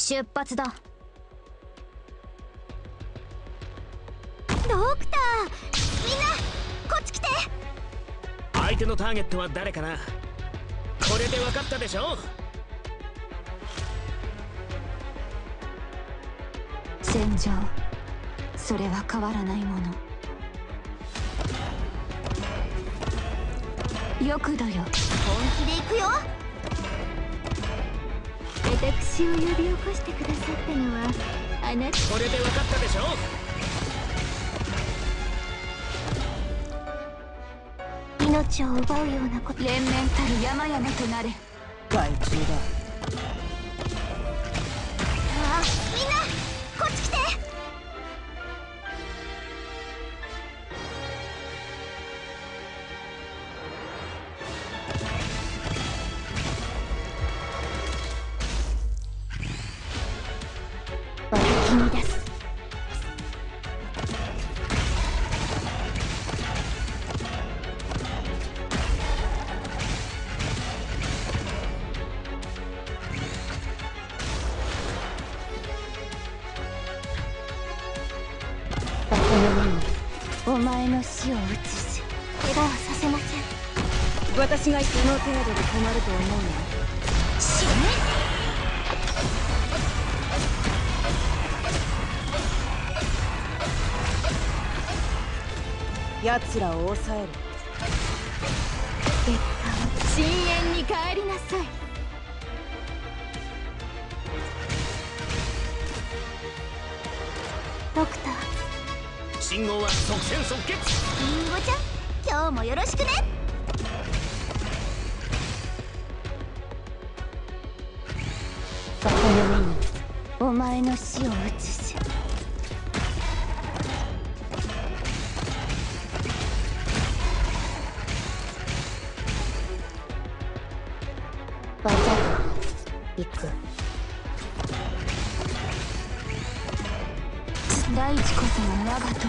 出発だ。ドクターみんなこっち来て。相手のターゲットは誰かな？これで分かったでしょ戦場。それは変わらないもの。よくだよ。本気で行くよ私を呼び起こしてくださったのはあなた。これで分かったでしょ命を奪うようなこと。連綿たる山々となれ。害虫だ我気に出す。お前の死を移す怪我はさせません。私がその程度で困ると思うの？奴らを抑える月間深淵に帰りなさい。ドクター。信号は即戦即決。リンゴちゃん今日もよろしくね。お前の死を移す大地こそが我が友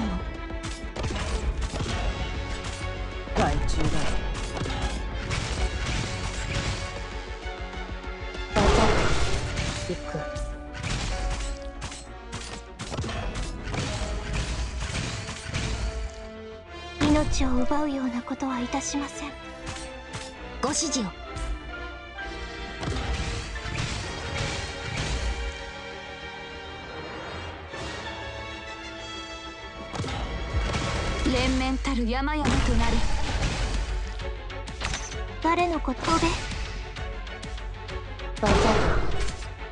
害虫だ命を奪うようなことはいたしません。ご指示を連綿たる山々となれ誰のことで。技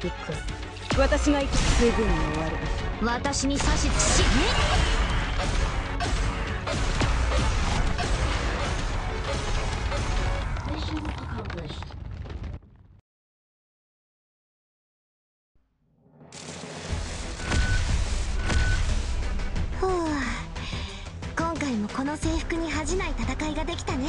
行く。私が行く。すぐに終わる。私に指図しこの制服に恥じない戦いができたね。